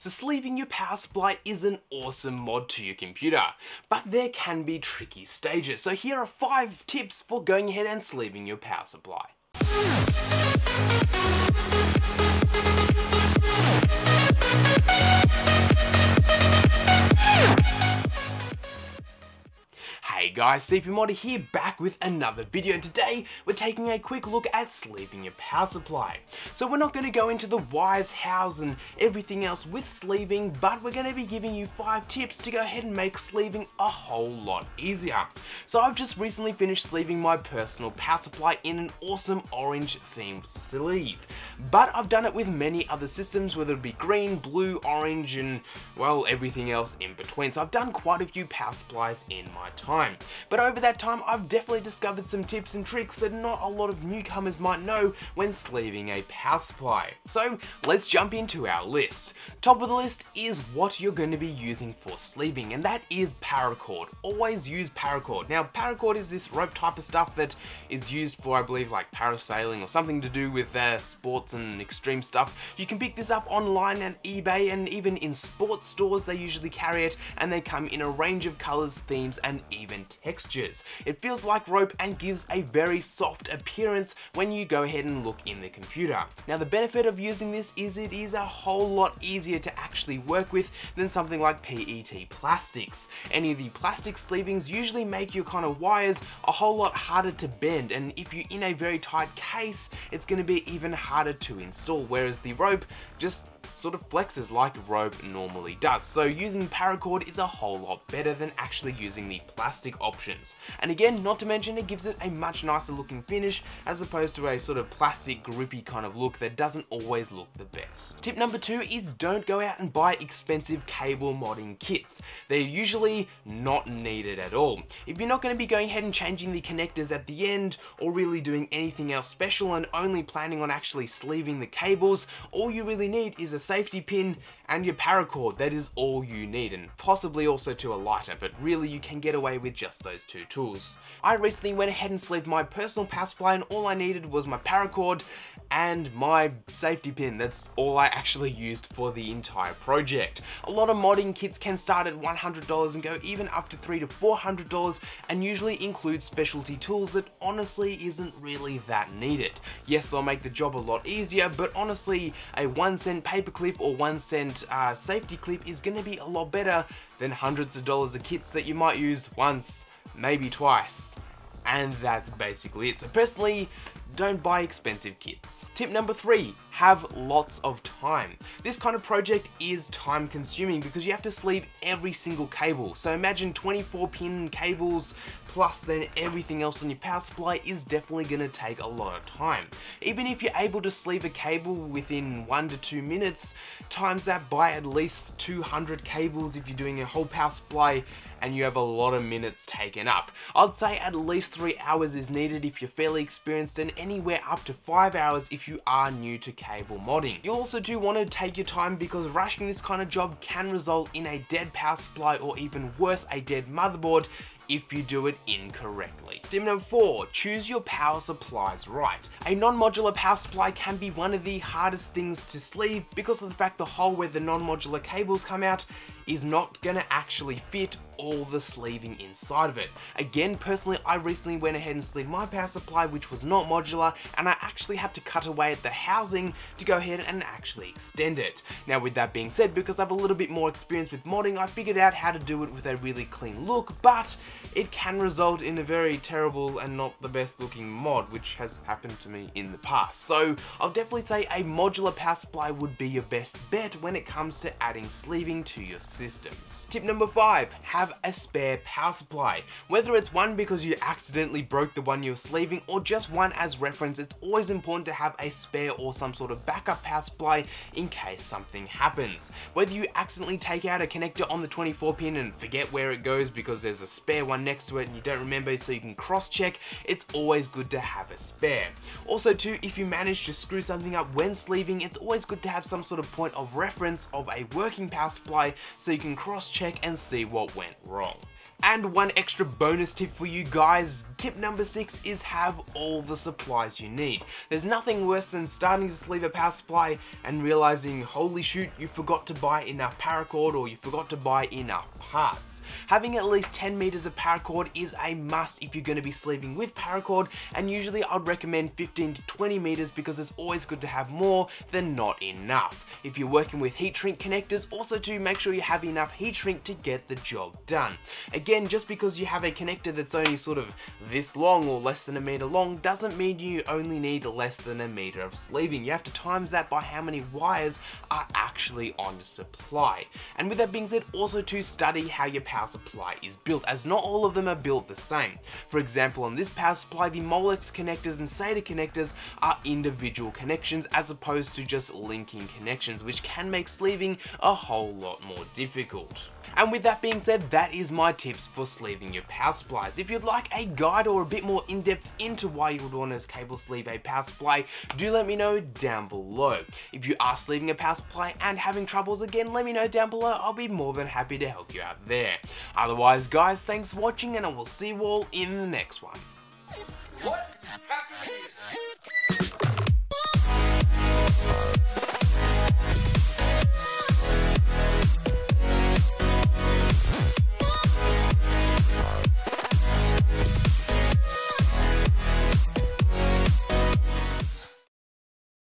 So sleeving your power supply is an awesome mod to your computer, but there can be tricky stages. So here are 5 tips for going ahead and sleeving your power supply. Hey guys, CPU Modder here, with another video, and today we're taking a quick look at sleeving your power supply. So we're not going to go into the whys, hows, and everything else with sleeving, but we're going to be giving you 5 tips to go ahead and make sleeving a whole lot easier. So I've just recently finished sleeving my personal power supply in an awesome orange themed sleeve, but I've done it with many other systems, whether it be green, blue, orange, and well, everything else in between. So I've done quite a few power supplies in my time. But over that time, I've definitely discovered some tips and tricks that not a lot of newcomers might know when sleeving a power supply. So let's jump into our list. Top of the list is what you're going to be using for sleeving, and that is paracord. Always use paracord. Now, paracord is this rope type of stuff that is used for, I believe, like parasailing or something to do with uh, sports and extreme stuff. You can pick this up online and eBay and even in sports stores they usually carry it and they come in a range of colors, themes and even textures. It feels like rope and gives a very soft appearance when you go ahead and look in the computer. Now the benefit of using this is it is a whole lot easier to actually work with than something like PET plastics. Any of the plastic sleevings usually make your kind of wires a whole lot harder to bend and if you're in a very tight case it's going to be even harder to install whereas the rope just sort of flexes like rope normally does. So using paracord is a whole lot better than actually using the plastic options. And again, not to mention it gives it a much nicer looking finish as opposed to a sort of plastic grippy kind of look that doesn't always look the best. Tip number two is don't go out and buy expensive cable modding kits. They're usually not needed at all. If you're not going to be going ahead and changing the connectors at the end or really doing anything else special and only planning on actually sleeving the cables, all you really need is a safety pin and your paracord. That is all you need and possibly also to a lighter, but really you can get away with just those two tools. I recently went ahead and sleeved my personal power supply and all I needed was my paracord and my safety pin. That's all I actually used for the entire project. A lot of modding kits can start at $100 and go even up to $300 to $400 and usually include specialty tools that honestly isn't really that needed. Yes, they'll make the job a lot easier, but honestly, a one cent paperclip or one cent uh, safety clip is gonna be a lot better than hundreds of dollars of kits that you might use once, maybe twice and that's basically it. So personally, don't buy expensive kits. Tip number three, have lots of time. This kind of project is time consuming because you have to sleeve every single cable. So imagine 24 pin cables plus then everything else on your power supply is definitely going to take a lot of time. Even if you're able to sleeve a cable within one to two minutes, times that by at least 200 cables if you're doing a whole power supply and you have a lot of minutes taken up. I'd say at least three hours is needed if you're fairly experienced and anywhere up to five hours if you are new to cable modding. You also do want to take your time because rushing this kind of job can result in a dead power supply or even worse, a dead motherboard if you do it incorrectly. Tip number 4. Choose your power supplies right. A non-modular power supply can be one of the hardest things to sleeve because of the fact the hole where the non-modular cables come out is not to actually fit all the sleeving inside of it. Again, personally, I recently went ahead and sleeved my power supply, which was not modular, and I actually had to cut away at the housing to go ahead and actually extend it. Now, with that being said, because I have a little bit more experience with modding, I figured out how to do it with a really clean look, but it can result in a very terrible and not the best looking mod, which has happened to me in the past. So, I'll definitely say a modular power supply would be your best bet when it comes to adding sleeving to your systems. Tip number 5. Have have a spare power supply. Whether it's one because you accidentally broke the one you're sleeving or just one as reference, it's always important to have a spare or some sort of backup power supply in case something happens. Whether you accidentally take out a connector on the 24 pin and forget where it goes because there's a spare one next to it and you don't remember so you can cross check, it's always good to have a spare. Also too, if you manage to screw something up when sleeving, it's always good to have some sort of point of reference of a working power supply so you can cross check and see what went wrong. And one extra bonus tip for you guys, tip number six is have all the supplies you need. There's nothing worse than starting to sleeve a power supply and realizing, holy shoot, you forgot to buy enough paracord or you forgot to buy enough parts. Having at least 10 meters of paracord is a must if you're going to be sleeving with paracord and usually I'd recommend 15 to 20 meters because it's always good to have more than not enough. If you're working with heat shrink connectors, also to make sure you have enough heat shrink to get the job done. Again, Again, just because you have a connector that's only sort of this long or less than a meter long doesn't mean you only need less than a meter of sleeving. You have to times that by how many wires are actually on supply. And with that being said, also to study how your power supply is built, as not all of them are built the same. For example, on this power supply, the Molex connectors and SATA connectors are individual connections as opposed to just linking connections, which can make sleeving a whole lot more difficult. And with that being said, that is my tips for sleeving your power supplies. If you'd like a guide or a bit more in-depth into why you would want to cable sleeve a power supply, do let me know down below. If you are sleeving a power supply and having troubles again, let me know down below. I'll be more than happy to help you out there. Otherwise, guys, thanks for watching and I will see you all in the next one. What?